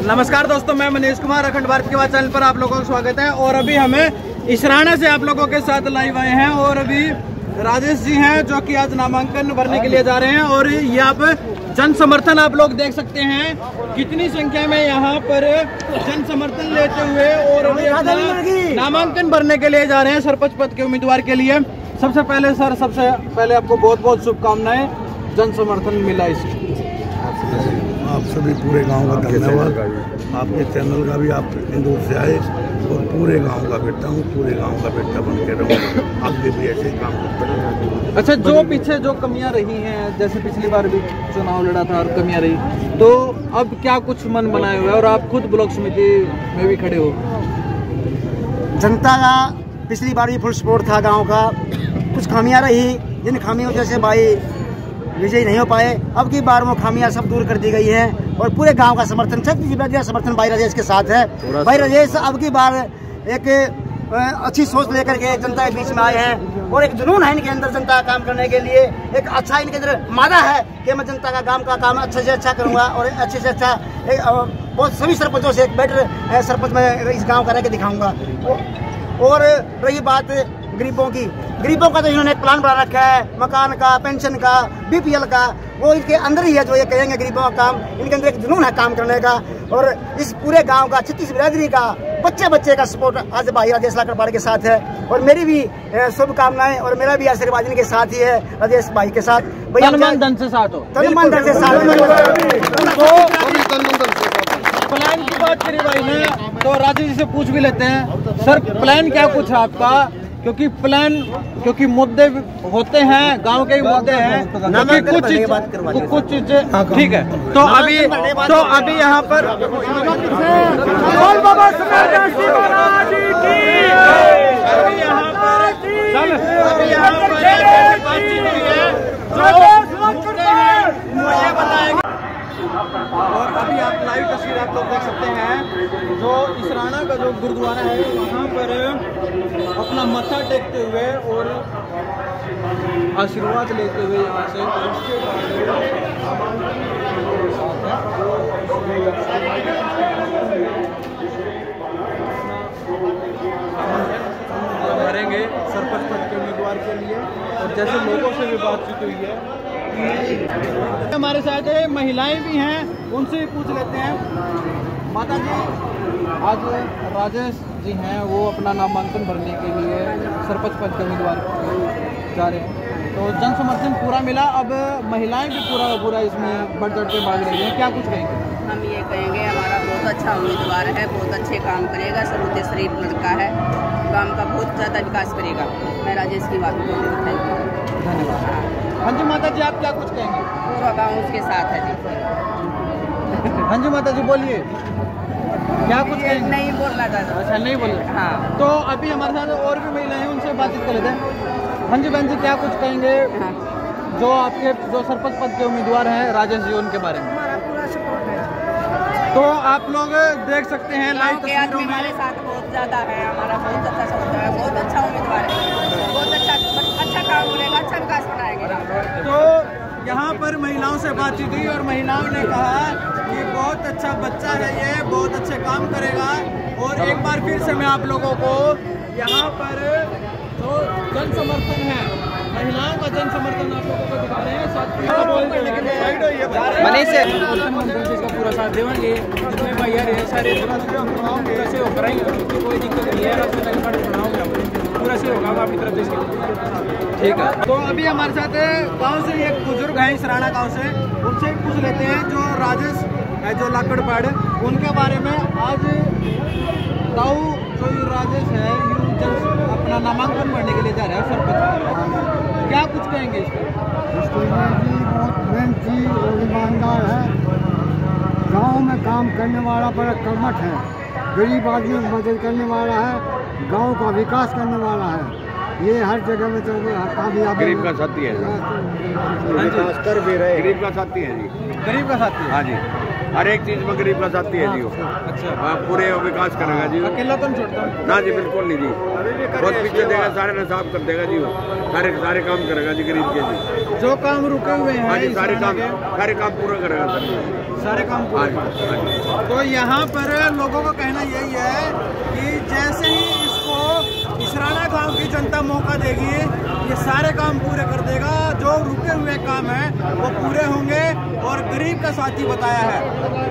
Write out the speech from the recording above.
नमस्कार दोस्तों मैं मनीष कुमार अखंड भारत के बाद चैनल पर आप लोगों का स्वागत है। और अभी हमें इसराना से आप लोगों के साथ लाइव आए हैं और अभी राजेश जी हैं जो कि आज नामांकन भरने के लिए जा रहे हैं। और यहाँ पर जन समर्थन आप लोग देख सकते हैं कितनी संख्या में यहाँ पर जन समर्थन लेते हुए और नामांकन भरने के लिए जा रहे हैं सरपंच पद के उम्मीदवार के लिए। सबसे पहले सर सबसे पहले आपको बहुत बहुत शुभकामनाएँ जन समर्थन मिला इसकी आप सभी पूरे गाँव का धन्यवाद। आपके चैनल का भी आप इंदौर से आए और पूरे गाँव का बेटा हूँ पूरे गाँव का बेटा बन के रहूँ। आगे भी ऐसे ही काम करते रहूँ। अच्छा जो पीछे जो कमियाँ रही हैं जैसे पिछली बार भी चुनाव लड़ा था और कमियाँ रही तो अब क्या कुछ मन बनाए हुए हैं? और आप खुद ब्लॉक समिति में भी खड़े हो। जनता का पिछली बार भी फुल सपोर्ट था गाँव का। कुछ खामियाँ रही जिन खामियों जैसे भाई विजयी नहीं हो पाए। अब की बार वो खामियाँ सब दूर कर दी गई हैं और पूरे गाँव का समर्थन छत्तीसगढ़ समर्थन भाई राजेश के साथ है। भाई राजेश अब की बार एक अच्छी सोच लेकर के जनता के बीच में आए हैं और एक जुनून है इनके अंदर जनता का काम करने के लिए। एक अच्छा इनके अंदर मादा है कि मैं जनता का काम का काम अच्छे से अच्छा करूँगा और अच्छे से अच्छा एक, बहुत सभी सरपंचों से एक बेटर सरपंच मैं इस गाँव का रह के दिखाऊँगा। और रही बात गरीबों की। गरीबों का तो इन्होंने एक प्लान बना रखा है मकान का पेंशन का बीपीएल का। वो इनके अंदर ही है जो ये कहेंगे गरीबों का काम। इनके अंदर एक जुनून है काम करने का। और इस पूरे गाँव का छत्तीस बिरादरी का बच्चे बच्चे का सपोर्ट आज भाई राजेश लाकड़पाड़ के साथ है। और मेरी भी शुभकामनाएँ और मेरा भी आशीर्वाद इनके साथ ही है राजेश भाई के साथ। भैया धन से साथ हो। तन धन से साथ प्लान की बात करी भाई ने तो राजेश जी से पूछ भी लेते हैं। सर प्लान क्या कुछ है आपका? क्योंकि प्लान क्योंकि मुद्दे होते हैं गाँव के ही मुद्दे हैं क्योंकि कुछ चीज- कुछ चीज़ें ठीक है। तो अभी तो अभी यहाँ पर अभी यहाँ पर चल अभी यहाँ पर बातचीत हुई है जो मुद्दे हैं वो ये बताएँगे और अभी आप लाइव तस्वीर आप लोग देख सकते हैं जो इसराना का जो गुरुद्वारा है, वहाँ पर अपना मत्था टेकते हुए और आशीर्वाद लेते हुए यहाँ से भरेंगे सरपंच पद के उम्मीदवार के लिए। और जैसे लोगों से भी बातचीत हुई है। हमारे साथ महिलाएँ भी हैं, उनसे भी पूछ लेते हैं। माता जी आज राजेश जी हैं वो अपना नामांकन भरने के लिए सरपंच पद के उम्मीदवार जा रहे हैं। तो जन समर्थन पूरा मिला अब महिलाएँ भी पूरा पूरा इसमें बढ़ चढ़ के भाग रही हैं। क्या कुछ कहेंगे? हम ये कहेंगे हमारा बहुत अच्छा उम्मीदवार है बहुत अच्छे काम करेगा सबूते शरीफ लड़का है काम का बहुत ज़्यादा विकास करेगा। मैं राजेश की बात बोलूँगी धन्यवाद। हाँ जी माता जी आप क्या कुछ कहेंगे? पूरा गाँव उसके साथ है जी। हाँ जी माता जी बोलिए। क्या कुछ कहेंगे? नहीं बोलना ज़्यादा अच्छा नहीं बोलिए हाँ। तो अभी हमारे साथ और भी महिलाएँ हैं उनसे बातचीत कर लेते हैं। हाँ जी बहन जी क्या कुछ कहेंगे? हाँ। जो आपके जो सरपंच पद के उम्मीदवार हैं राजेश जी उनके बारे में। हमारा पूरा सपोर्ट है। तो आप लोग देख सकते हैं लाइव तस्वीरों में। हमारे साथ बहुत ज़्यादा है। हमारा बहुत अच्छा सपोर्ट है। बहुत अच्छा उम्मीदवार है। बहुत अच्छा अच्छा काम करेगा अच्छा विकास बनाएगा। तो यहाँ पर महिलाओं से बातचीत हुई और महिलाओं ने कहा कि बहुत अच्छा बच्चा है ये बहुत अच्छे काम करेगा। और एक बार फिर से मैं आप लोगों को यहाँ पर जो जन समर्थन है महिलाओं का जन समर्थन आप लोगों को दिखा रहे हैं। मनीष से इसका पूरा साथ देवांगे जितने भाई यार ये सारे पूरा सहयोग कराएँगे। उसकी कोई दिक्कत नहीं है पूरा सहयोग होगा आपकी तरफ़ से ठीक है। तो अभी हमारे साथ गाँव से एक बुज़ुर्ग है इसराना गाँव से। उनसे पूछ लेते हैं जो राजेश जो लाकड़पाड़ उनके बारे में आज दाऊ जो ये राजेश है यूँ जन अपना नामांकन भरने के लिए जा रहा है सरपंच क्या कुछ कहेंगे इस पर? इसके लिए जी बहुत मेहनती और ईमानदार है। गाँव में काम करने वाला बड़ा कर्मठ है गरीब आदमी की मदद करने वाला है गाँव का विकास करने वाला है। ये हर जगह में तो कामयाबी गरीब का साथी है। हाँ विकास कर भी रहे गरीब का साथी है जी। गरीब का साथी है। हाँ जी। हर एक चीज़ में गरीब का साथी है जी अच्छा। हाँ, पूरे विकास करेगा जी अकेला तो नहीं छोड़ता? ना जी बिल्कुल नहीं जी। बहुत पीछे देगा सारे ने साफ़ कर देगा जी सारे सारे काम करेगा जी गरीब के जी। जो काम रुके हुए हाँ हैं जी सारे काम सारे काम पूरा करेगा सर सारे काम पूरे हाँ तो यहाँ पर लोगों का कहना यही है कि जैसे ही इसको इसराना गाँव की जनता मौका देगी ये सारे काम पूरे कर देगा। जो रुके हुए काम है, वो पूरे होंगे और गरीब का साथी बताया है।